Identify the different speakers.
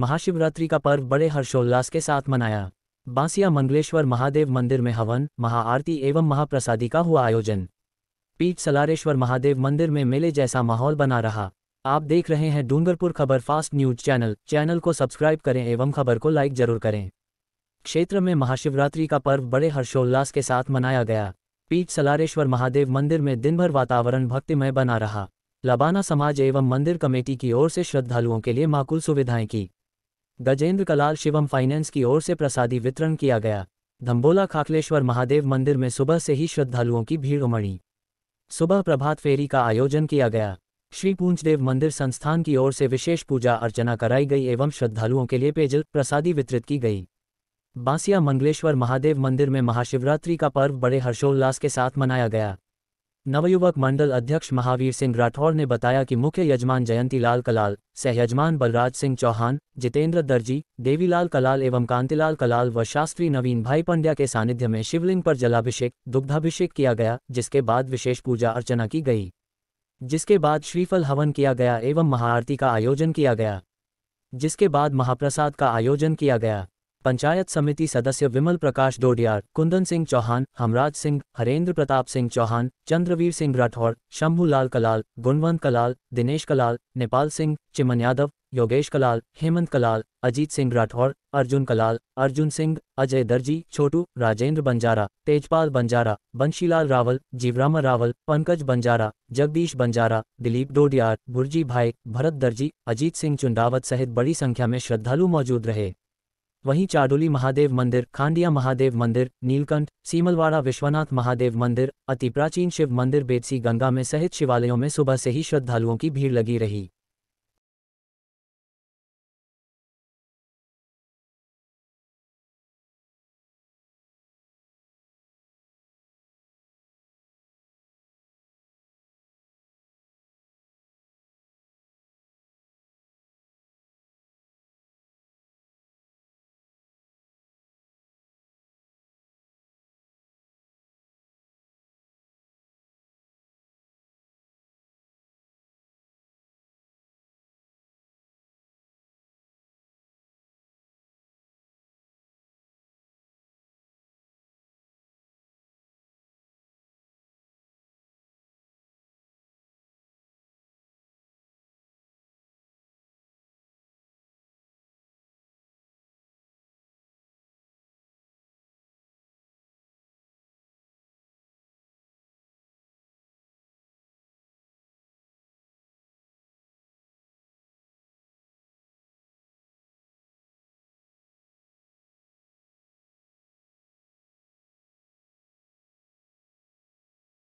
Speaker 1: महाशिवरात्रि का पर्व बड़े हर्षोल्लास के साथ मनाया। बांसिया मंगलेश्वर महादेव मंदिर में हवन, महाआरती एवं महाप्रसादी का हुआ आयोजन। पीठ सलारेश्वर महादेव मंदिर में मेले जैसा माहौल बना रहा। आप देख रहे हैं Dungarpur Khabar fast news channel. Channel को सब्सक्राइब करें एवं खबर को लाइक ज़रूर करें। क्षेत्र में महाशिवरात्रि का पर्व बड़े हर्षोल्लास के साथ मनाया गया। पीठ सलारेश्वर महादेव मंदिर में दिनभर वातावरण भक्तिमय बना रहा। लबाना समाज एवं मंदिर कमेटी की ओर से श्रद्धालुओं के लिए माकुल सुविधाएँ की। गजेंद्र कलाल शिवम फाइनेंस की ओर से प्रसादी वितरण किया गया। धम्बोला खाकलेश्वर महादेव मंदिर में सुबह से ही श्रद्धालुओं की भीड़ उमड़ी। सुबह प्रभात फेरी का आयोजन किया गया। श्री पूंजदेव मंदिर संस्थान की ओर से विशेष पूजा अर्चना कराई गई एवं श्रद्धालुओं के लिए पेयजल प्रसादी वितरित की गई। बांसिया मंगलेश्वर महादेव मंदिर में महाशिवरात्रि का पर्व बड़े हर्षोल्लास के साथ मनाया गया। नवयुवक मंडल अध्यक्ष महावीर सिंह राठौर ने बताया कि मुख्य यजमान जयंती लाल कलाल, सहयजमान बलराज सिंह चौहान, जितेंद्र दर्जी, देवीलाल कलाल एवं कांतिलाल कलाल व शास्त्री नवीन भाई पंड्या के सानिध्य में शिवलिंग पर जलाभिषेक, दुग्धाभिषेक किया गया, जिसके बाद विशेष पूजा अर्चना की गई। जिसके बाद श्रीफल हवन किया गया एवं महाआरती का आयोजन किया गया। जिसके बाद महाप्रसाद का आयोजन किया गया। पंचायत समिति सदस्य विमल प्रकाश डोडियार कुंदन सिंह चौहान, हमराज सिंह, हरेंद्र प्रताप सिंह चौहान, चंद्रवीर सिंह राठौर, शंभूलाल कलाल, गुणवंत कलाल, दिनेश कलाल, नेपाल सिंह, चिमन यादव, योगेश कलाल, हेमंत कलाल, अजीत सिंह राठौर, अर्जुन कलाल, अर्जुन सिंह, अजय दर्जी, छोटू, राजेंद्र बंजारा, तेजपाल बंजारा, बंशीलाल रावल, जीवरामा रावल, पंकज बंजारा, जगदीश बंजारा, दिलीप डोडियार भुर्जी भाई भरत दर्जी, अजीत सिंह चुंडावत सहित बड़ी संख्या में श्रद्धालु मौजूद रहे। वहीं चाडोली महादेव मंदिर, खांडिया महादेव मंदिर, नीलकंठ, सीमलवाड़ा विश्वनाथ महादेव मंदिर, अति प्राचीन शिव मंदिर, बेतसी गंगा में सहित शिवालयों में सुबह से ही श्रद्धालुओं की भीड़ लगी रही।